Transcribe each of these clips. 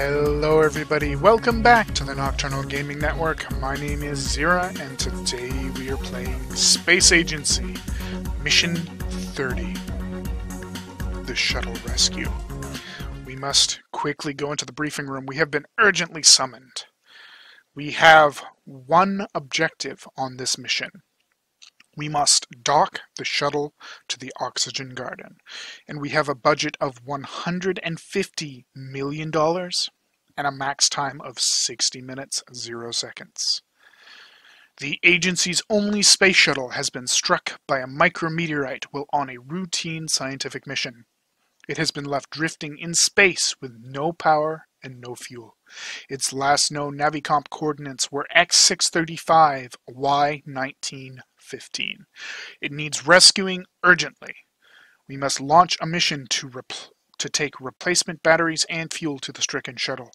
Hello, everybody. Welcome back to the Nocturnal Gaming Network. My name is Xeriua, and today we are playing Space Agency Mission 30 The Shuttle Rescue. We must quickly go into the briefing room. We have been urgently summoned. We have one objective on this mission. We must dock the shuttle to the oxygen garden. And we have a budget of $150 million and a max time of 60 minutes, 0 seconds. The agency's only space shuttle has been struck by a micrometeorite while on a routine scientific mission. It has been left drifting in space with no power and no fuel. Its last known Navicomp coordinates were X635 Y1915. It needs rescuing urgently. We must launch a mission to, to take replacement batteries and fuel to the stricken shuttle.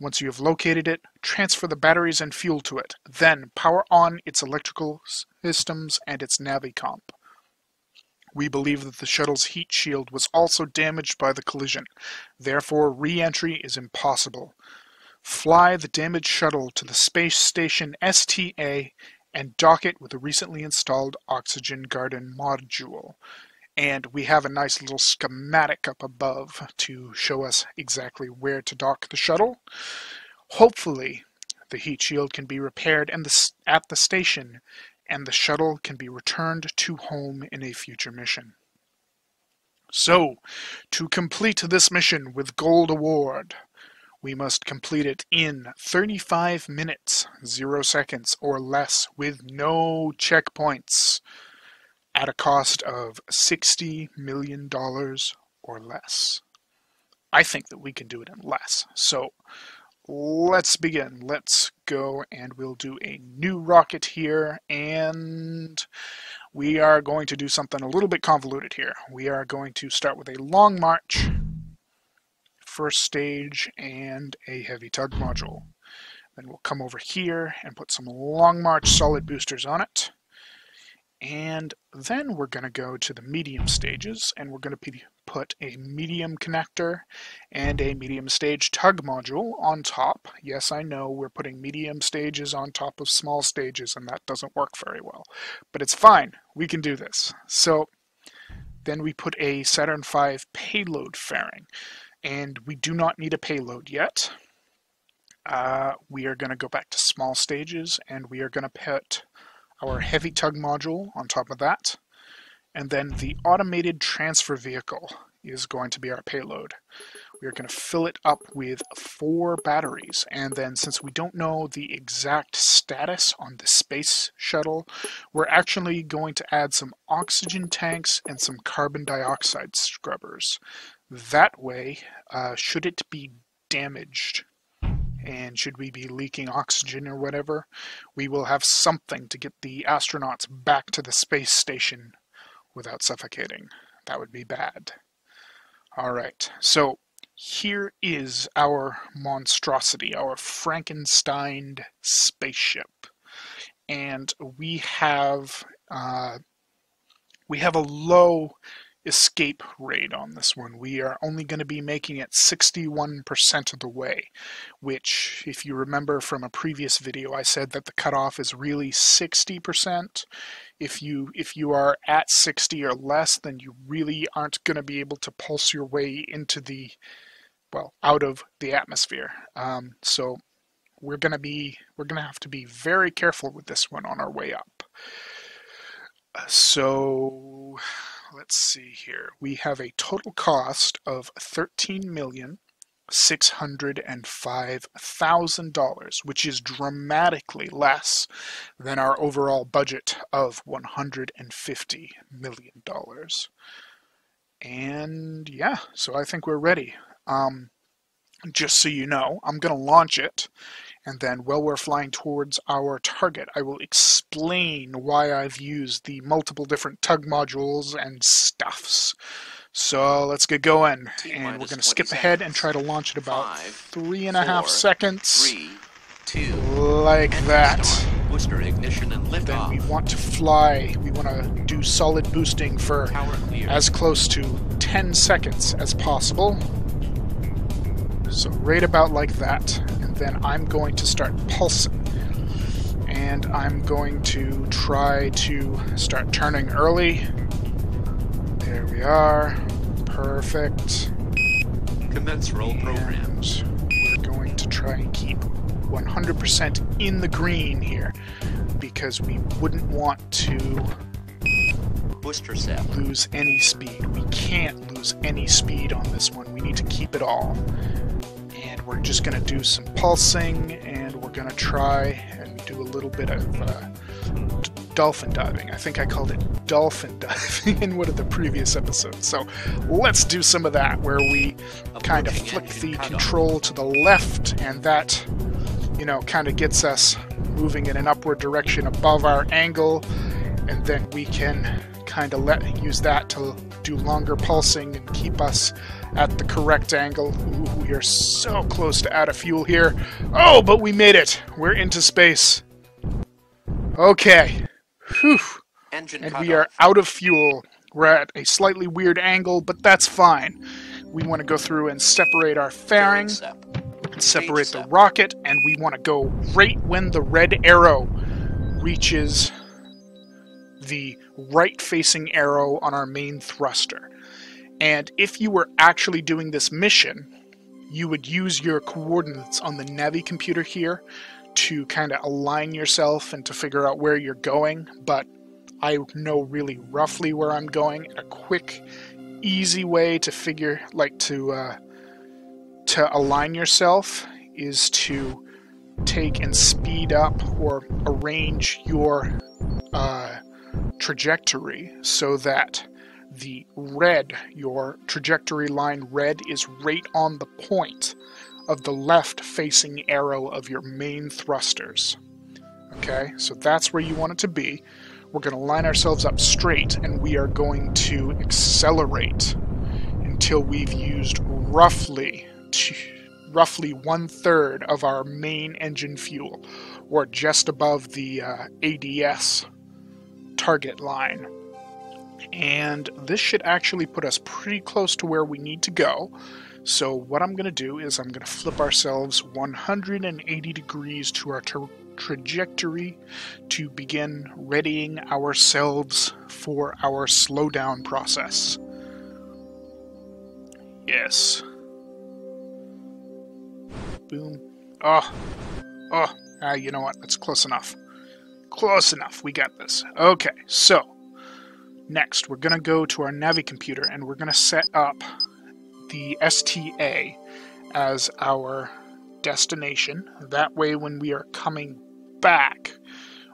Once you have located it, transfer the batteries and fuel to it. Then power on its electrical systems and its Navicomp. We believe that the shuttle's heat shield was also damaged by the collision. Therefore, re-entry is impossible. Fly the damaged shuttle to the space station STA and dock it with a recently installed Oxygen Garden module. And we have a nice little schematic up above to show us exactly where to dock the shuttle. Hopefully, the heat shield can be repaired and the, at the station and the shuttle can be returned to home in a future mission. So, to complete this mission with Gold Award, we must complete it in 35 minutes, 0 seconds or less with no checkpoints at a cost of $60 million or less. I think that we can do it in less. So let's begin. Let's go and we'll do a new rocket here and we are going to do something a little bit convoluted here. We are going to start with a long march, first stage, and a heavy tug module. Then we'll come over here and put some long march solid boosters on it. And then we're going to go to the medium stages and we're going to put a medium connector and a medium stage tug module on top. Yes, I know we're putting medium stages on top of small stages and that doesn't work very well. But it's fine. We can do this. So then we put a Saturn V payload fairing and we do not need a payload yet. Uh, we are going to go back to small stages and we are going to put our heavy tug module on top of that, and then the automated transfer vehicle is going to be our payload. We are going to fill it up with four batteries, and then since we don't know the exact status on the space shuttle, we're actually going to add some oxygen tanks and some carbon dioxide scrubbers. That way, uh, should it be damaged and should we be leaking oxygen or whatever, we will have something to get the astronauts back to the space station without suffocating. That would be bad. Alright, so here is our monstrosity, our Frankenstein spaceship. And we have uh, we have a low escape rate on this one. We are only going to be making it 61% of the way, which, if you remember from a previous video, I said that the cutoff is really 60%. If you if you are at 60 or less, then you really aren't going to be able to pulse your way into the, well, out of the atmosphere. Um, so we're going to be we're going to have to be very careful with this one on our way up. So let's see here. We have a total cost of thirteen million six hundred and five thousand dollars, which is dramatically less than our overall budget of one hundred and fifty million dollars. And yeah, so I think we're ready. Um, just so you know, I'm going to launch it and then while we're flying towards our target, I will explain why I've used the multiple different tug modules and stuffs. So let's get going. and we're going to skip ahead and try to launch it about five, three and a half seconds. Three, two, like that. Booster ignition and lift then we want to fly. We want to do solid boosting for as close to 10 seconds as possible. So right about like that. Then I'm going to start pulsing. And I'm going to try to start turning early. There we are. Perfect. Commence roll program. And we're going to try and keep 100% in the green here because we wouldn't want to Booster set. lose any speed. We can't lose any speed on this one. We need to keep it all. And we're just going to do some pulsing and we're going to try and do a little bit of uh, dolphin diving. I think I called it dolphin diving in one of the previous episodes. So let's do some of that where we kind of flick the control to the left and that you know kind of gets us moving in an upward direction above our angle and then we can kind of let use that to do longer pulsing and keep us at the correct angle. Ooh, we are so close to out of fuel here. Oh, but we made it. We're into space. Okay. Whew Engine and we are out of fuel. We're at a slightly weird angle, but that's fine. We want to go through and separate our fairing, and separate the rocket, and we want to go right when the red arrow reaches the right facing arrow on our main thruster. And if you were actually doing this mission, you would use your coordinates on the Navi computer here to kind of align yourself and to figure out where you're going, but I know really roughly where I'm going. A quick, easy way to figure, like to uh, to align yourself, is to take and speed up or arrange your uh, trajectory so that the red, your trajectory line red, is right on the point of the left facing arrow of your main thrusters. Okay, so that's where you want it to be. We're going to line ourselves up straight and we are going to accelerate until we've used roughly roughly one third of our main engine fuel, or just above the uh, ADS target line. And this should actually put us pretty close to where we need to go. So what I'm going to do is I'm going to flip ourselves 180 degrees to our tra- trajectory to begin readying ourselves for our slowdown process. Yes. Boom. Oh. Oh. Ah, you know what? That's close enough. Close enough. We got this. Okay, so next we're going to go to our Navi computer and we're going to set up the STA as our destination. That way, when we are coming back,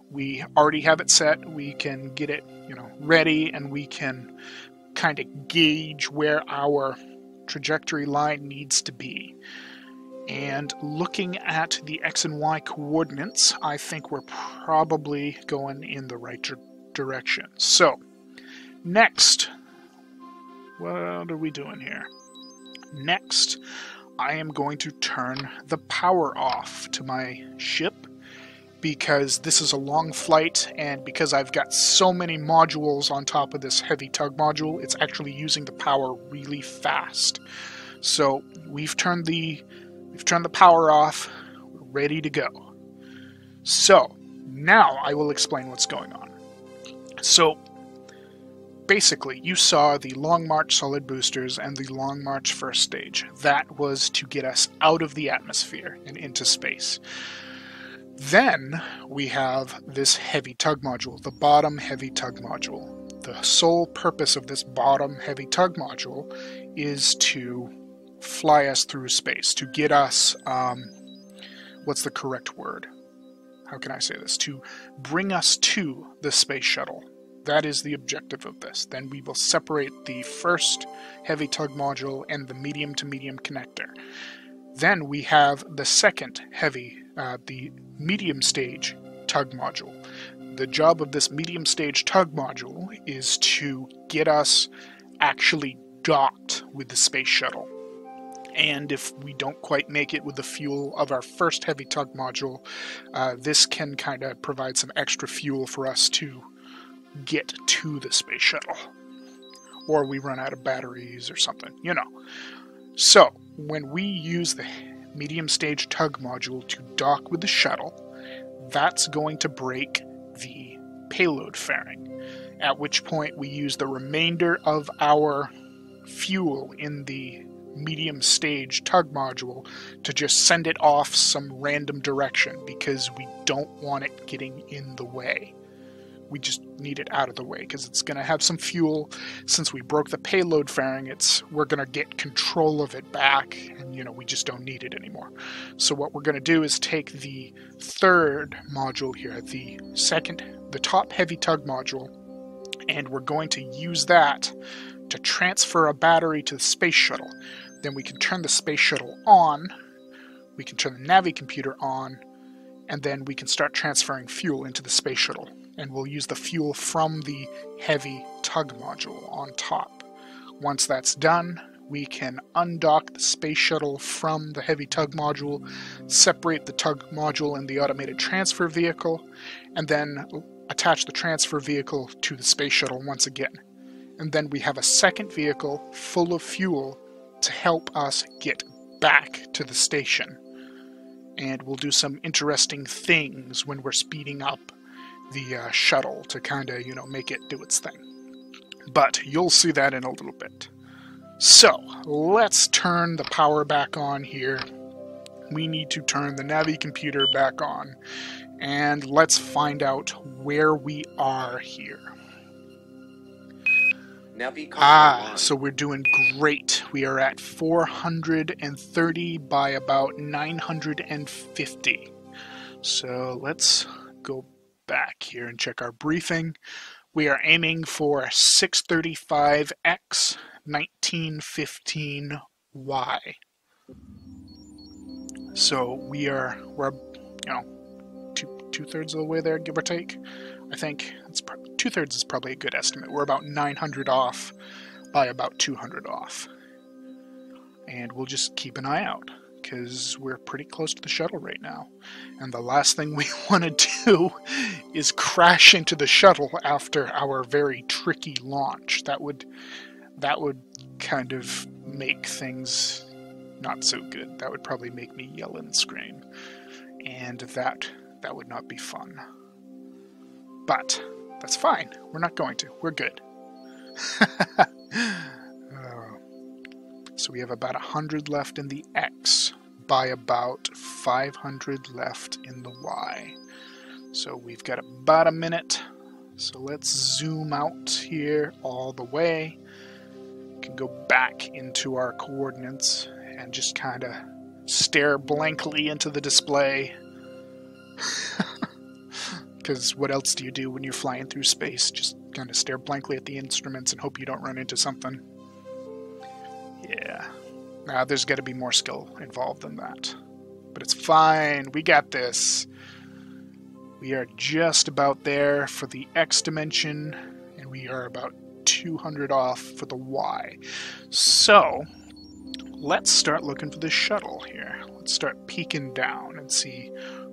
we already have it set. We can get it, you know, ready, and we can kind of gauge where our trajectory line needs to be. And looking at the x and y coordinates, I think we're probably going in the right direction. So, next, what are we doing here? Next, I am going to turn the power off to my ship because this is a long flight and because I've got so many modules on top of this heavy tug module, it's actually using the power really fast. So we've turned the we've turned the power off, we're ready to go. So now I will explain what's going on. So basically, you saw the Long March solid boosters and the Long March first stage. That was to get us out of the atmosphere and into space. Then we have this heavy tug module, the bottom heavy tug module. The sole purpose of this bottom heavy tug module is to fly us through space, to get us, um, what's the correct word? How can I say this? To bring us to the space shuttle. That is the objective of this. Then we will separate the first heavy tug module and the medium to medium connector. Then we have the second heavy, uh, the medium stage tug module. The job of this medium stage tug module is to get us actually docked with the space shuttle. And if we don't quite make it with the fuel of our first heavy tug module, uh, this can kind of provide some extra fuel for us to get to the space shuttle. Or we run out of batteries or something, you know. So, when we use the medium stage tug module to dock with the shuttle, that's going to break the payload fairing, at which point we use the remainder of our fuel in the medium stage tug module to just send it off some random direction because we don't want it getting in the way. We just need it out of the way because it's going to have some fuel. Since we broke the payload fairing, it's we're going to get control of it back, and you know we just don't need it anymore. So what we're going to do is take the third module here, the second, the top heavy tug module, and we're going to use that to transfer a battery to the space shuttle. Then we can turn the space shuttle on, we can turn the Navi computer on, and then we can start transferring fuel into the space shuttle. And we'll use the fuel from the heavy tug module on top. Once that's done, we can undock the space shuttle from the heavy tug module, separate the tug module and the automated transfer vehicle, and then attach the transfer vehicle to the space shuttle once again. And then we have a second vehicle full of fuel to help us get back to the station. And we'll do some interesting things when we're speeding up the uh, shuttle to kind of, you know, make it do its thing. But you'll see that in a little bit. So, let's turn the power back on here. We need to turn the Navi computer back on. And let's find out where we are here. Ah, so we're doing great. We are at 430 by about 950. So let's go back here and check our briefing. We are aiming for 635X 1915Y. So we are we're you know two two thirds of the way there, give or take. I think it's two thirds is probably a good estimate. We're about 900 off by about 200 off. And we'll just keep an eye out because we're pretty close to the shuttle right now. And the last thing we want to do is crash into the shuttle after our very tricky launch. That would that would kind of make things not so good. That would probably make me yell and scream. And that that would not be fun. But that's fine. We're not going to. We're good. Uh, so we have about 100 left in the X by about 500 left in the Y. So we've got about a minute. So let's zoom out here all the way. We can go back into our coordinates and just kind of stare blankly into the display. Because what else do you do when you're flying through space? Just kind of stare blankly at the instruments and hope you don't run into something. Yeah. Now, there's got to be more skill involved than that. But it's fine. We got this. We are just about there for the X dimension, and we are about 200 off for the Y. So, let's start looking for the shuttle here. Let's start peeking down and see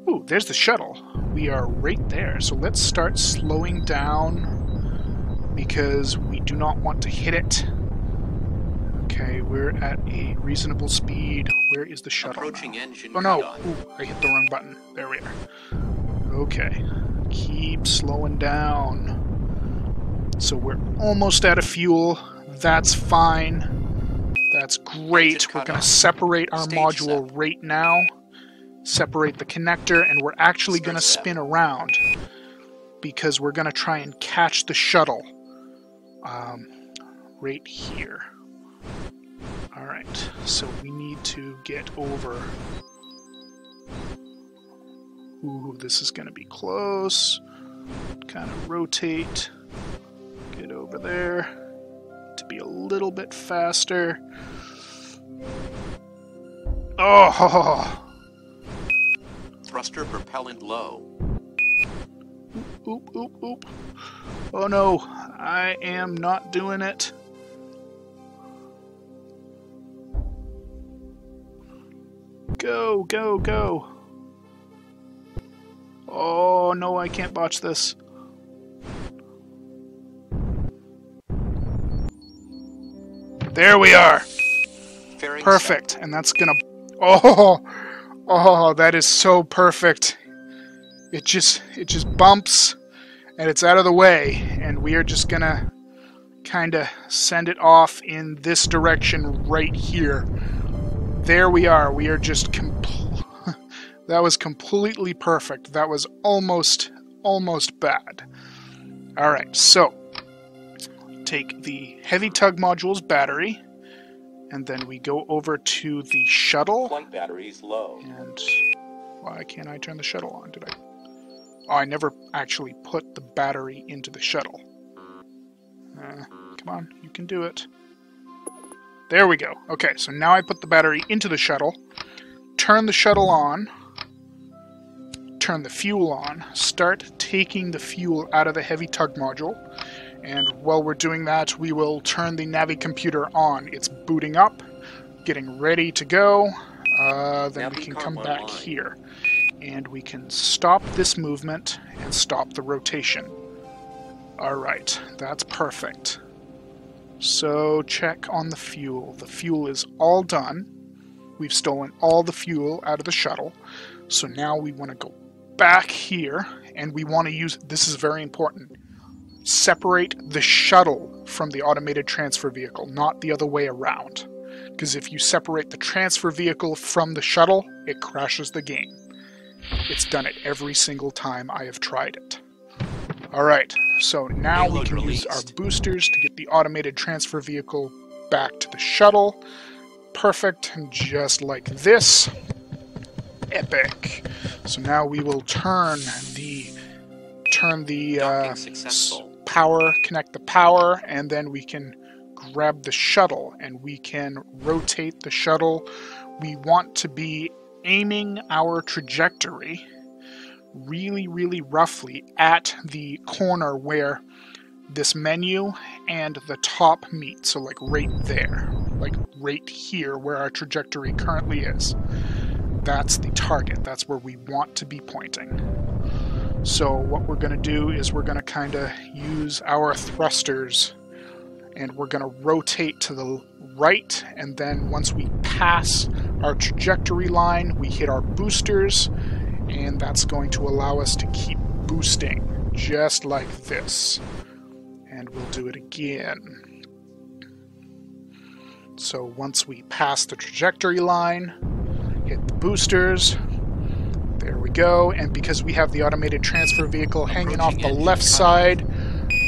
Ooh, there's the shuttle. We are right there. So let's start slowing down because we do not want to hit it. Okay, we're at a reasonable speed. Where is the shuttle? Approaching now? engine Oh no! Ooh, I hit the wrong button. There we are. Okay. Keep slowing down. So we're almost out of fuel. That's fine. That's great. We're going to off. separate our Stage module right now. Separate the connector, and we're actually going to spin around because we're going to try and catch the shuttle um, right here. All right, so we need to get over. Ooh, this is going to be close. Kind of rotate. Get over there to be a little bit faster. Oh! Thruster propellant low. Oop, oop, oop. Oh no, I am not doing it. Go, go, go. Oh no, I can't botch this. There we are. Perfect. And that's gonna. Oh, oh, that is so perfect. It just, it just bumps, and it's out of the way, and we are just gonna kind of send it off in this direction right here. There we are. We are just That was completely perfect. That was almost, almost bad. All right, so take the heavy tug module's battery, and then we go over to the shuttle. Flight batteries low. And why can't I turn the shuttle on? Did I? Oh, I never actually put the battery into the shuttle. Uh, come on, you can do it. There we go. Okay, so now I put the battery into the shuttle, turn the shuttle on, turn the fuel on, start taking the fuel out of the heavy tug module, and while we're doing that, we will turn the Navi computer on. It's booting up, getting ready to go. Uh, then we can come back online. here, and we can stop this movement and stop the rotation. Alright, that's perfect. So check on the fuel. The fuel is all done. We've stolen all the fuel out of the shuttle. So now we want to go back here and we want to use this is very important. Separate the shuttle from the automated transfer vehicle, not the other way around. Because if you separate the transfer vehicle from the shuttle, it crashes the game. It's done it every single time I have tried it. Alright, so now we can use our boosters to get the automated transfer vehicle back to the shuttle. Perfect, and just like this. Epic. So now we will turn the turn the uh, successful. Power, connect the power, and then we can grab the shuttle and we can rotate the shuttle. We want to be aiming our trajectory really, really roughly at the corner where this menu and the top meet. So, like right there, like right here where our trajectory currently is. That's the target. That's where we want to be pointing. So what we're going to do is we're going to kind of use our thrusters and we're going to rotate to the right and then once we pass our trajectory line, we hit our boosters and that's going to allow us to keep boosting just like this. And we'll do it again. So once we pass the trajectory line, hit the boosters, there we go. And because we have the automated transfer vehicle hanging off the left side,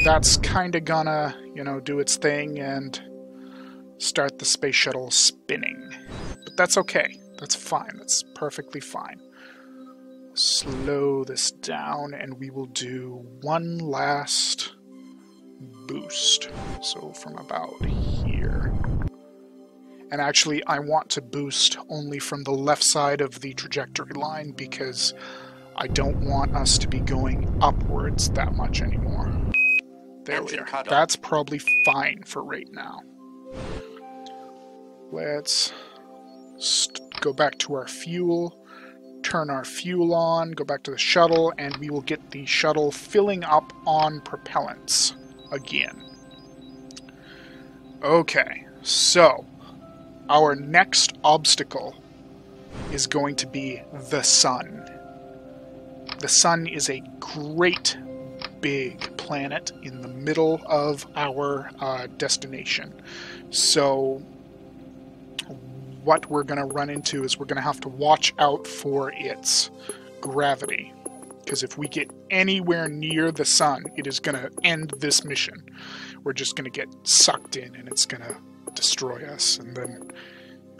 that's kind of gonna, you know, do its thing and start the space shuttle spinning. But that's okay. That's fine. That's perfectly fine. Slow this down and we will do one last boost. So from about here. And actually, I want to boost only from the left side of the trajectory line because I don't want us to be going upwards that much anymore. There we are. That's probably fine for right now. Let's go back to our fuel, turn our fuel on, go back to the shuttle, and we will get the shuttle filling up on propellants again. Okay, so our next obstacle is going to be the sun. The sun is a great big planet in the middle of our uh, destination. So, what we're going to run into is we're going to have to watch out for its gravity. Because if we get anywhere near the sun, it is going to end this mission. We're just going to get sucked in and it's going to destroy us, and then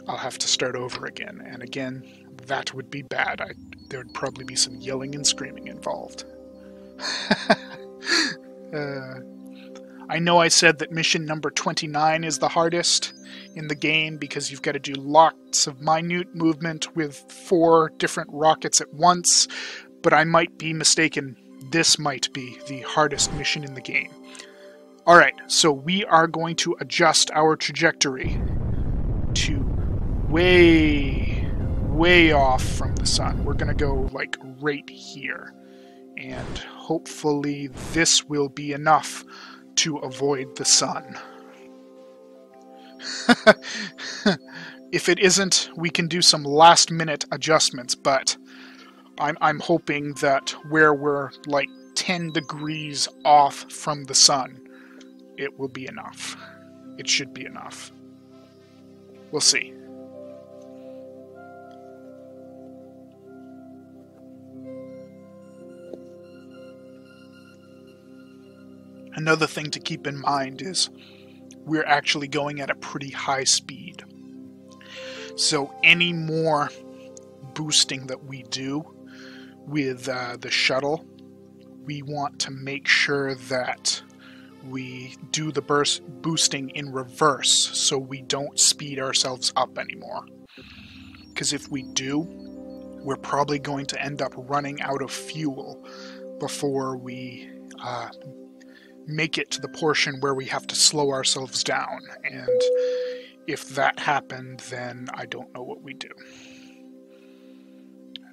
I'll have to start over again. And again, that would be bad. I, there would probably be some yelling and screaming involved. uh, I know I said that mission number 29 is the hardest in the game because you've got to do lots of minute movement with four different rockets at once, but I might be mistaken. This might be the hardest mission in the game. Alright, so we are going to adjust our trajectory to way, way off from the sun. We're going to go like right here. And hopefully, this will be enough to avoid the sun. if it isn't, we can do some last minute adjustments, but I'm, I'm hoping that where we're like 10 degrees off from the sun, it will be enough. It should be enough. We'll see. Another thing to keep in mind is we're actually going at a pretty high speed. So any more boosting that we do with uh, the shuttle, we want to make sure that we do the burst boosting in reverse so we don't speed ourselves up anymore. Because if we do, we're probably going to end up running out of fuel before we uh, make it to the portion where we have to slow ourselves down. And if that happened, then I don't know what we do.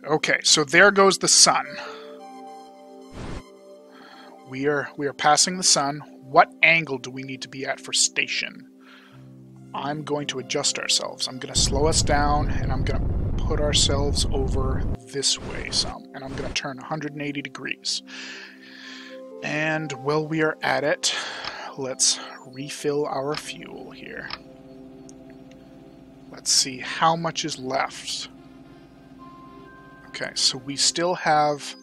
Okay, so there goes the sun. We are we are passing the sun. What angle do we need to be at for station? I'm going to adjust ourselves. I'm going to slow us down, and I'm going to put ourselves over this way some, and I'm going to turn 180 degrees. And while we are at it, let's refill our fuel here. Let's see how much is left. Okay, so we still have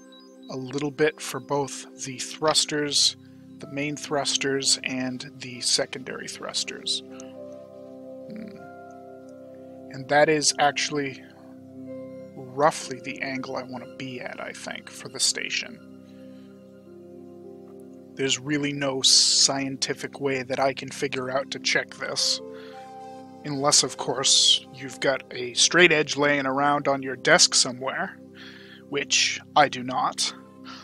a little bit for both the thrusters, the main thrusters, and the secondary thrusters. Hmm. And that is actually roughly the angle I want to be at, I think, for the station. There's really no scientific way that I can figure out to check this. Unless, of course, you've got a straight edge laying around on your desk somewhere, which I do not,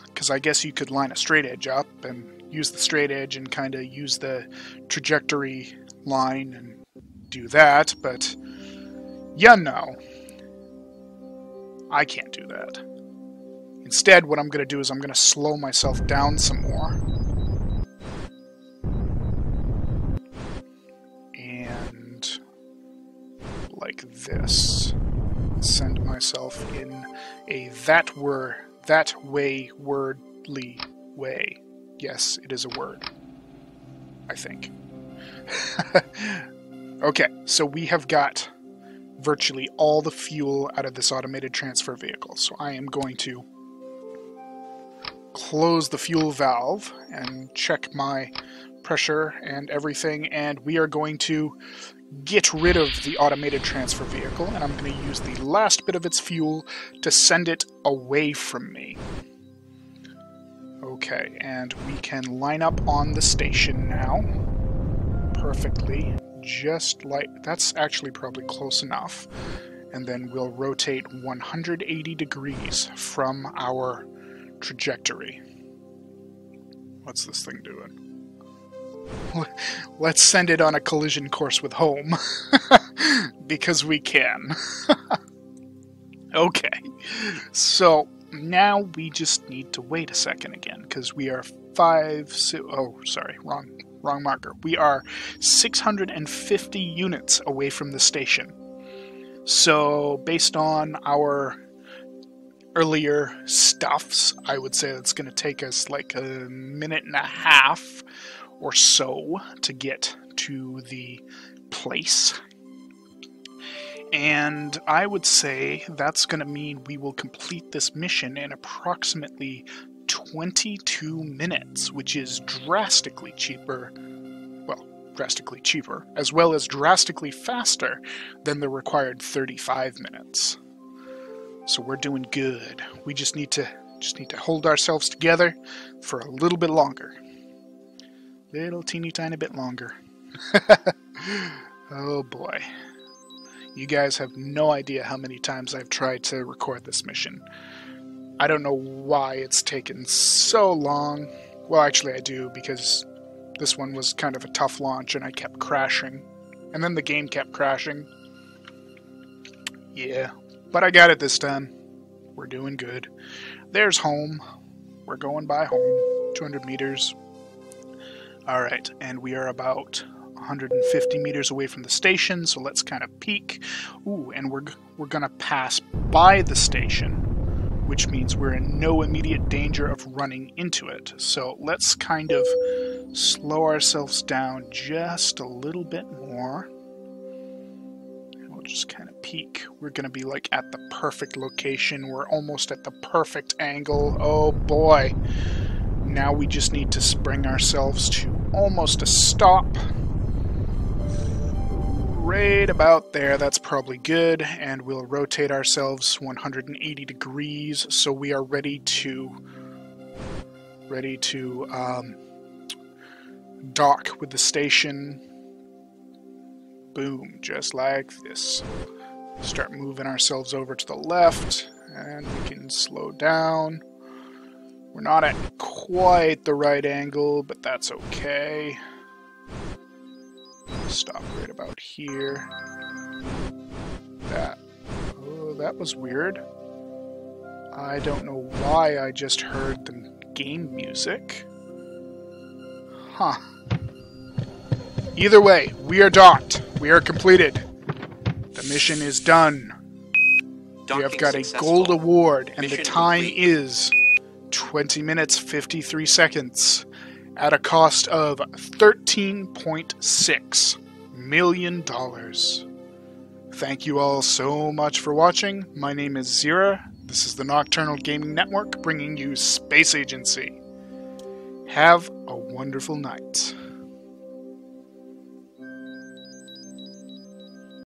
because I guess you could line a straight edge up and use the straight edge and kind of use the trajectory line and do that, but you know, I can't do that. Instead, what I'm going to do is I'm going to slow myself down some more. And like this. Send myself in a that were that way wordly way. Yes, it is a word. I think. okay, so we have got virtually all the fuel out of this automated transfer vehicle. So I am going to close the fuel valve and check my pressure and everything, and we are going to get rid of the automated transfer vehicle, and I'm going to use the last bit of its fuel to send it away from me. Okay, and we can line up on the station now. Perfectly. Just like... That's actually probably close enough. And then we'll rotate 180 degrees from our trajectory. What's this thing doing? Let's send it on a collision course with home. because we can. okay. So, now we just need to wait a second again, because we are five... oh, sorry, wrong, wrong marker. We are 650 units away from the station. So, based on our earlier stuffs, I would say it's going to take us like a minute and a half or so to get to the place. And I would say that's going to mean we will complete this mission in approximately 22 minutes, which is drastically cheaper. Well, drastically cheaper, as well as drastically faster than the required 35 minutes. So we're doing good. We just need to just need to hold ourselves together for a little bit longer. Little teeny tiny bit longer. oh boy. You guys have no idea how many times I've tried to record this mission. I don't know why it's taken so long. Well, actually, I do, because this one was kind of a tough launch and I kept crashing. And then the game kept crashing. Yeah, but I got it this time. We're doing good. There's home. We're going by home. 200 meters. Alright, and we are about 150 meters away from the station, so let's kind of peek. Ooh, and we're we're gonna pass by the station, which means we're in no immediate danger of running into it. So let's kind of slow ourselves down just a little bit more. We'll just kind of peek. We're gonna be like at the perfect location. We're almost at the perfect angle. Oh boy. Now we just need to spring ourselves to almost a stop. Right about there, that's probably good, and we'll rotate ourselves 180 degrees so we are ready to ready to um, dock with the station. Boom, just like this. Start moving ourselves over to the left, and we can slow down. We're not at quite the right angle, but that's okay. Stop right about here. That. Oh, that was weird. I don't know why I just heard the game music. Huh. Either way, we are docked. We are completed. The mission is done. we have got a gold award, and mission the time complete. is 20 minutes 53 seconds at a cost of $13.6 million. Thank you all so much for watching. My name is Xeriua. This is the Nocturnal Gaming Network bringing you Space Agency. Have a wonderful night.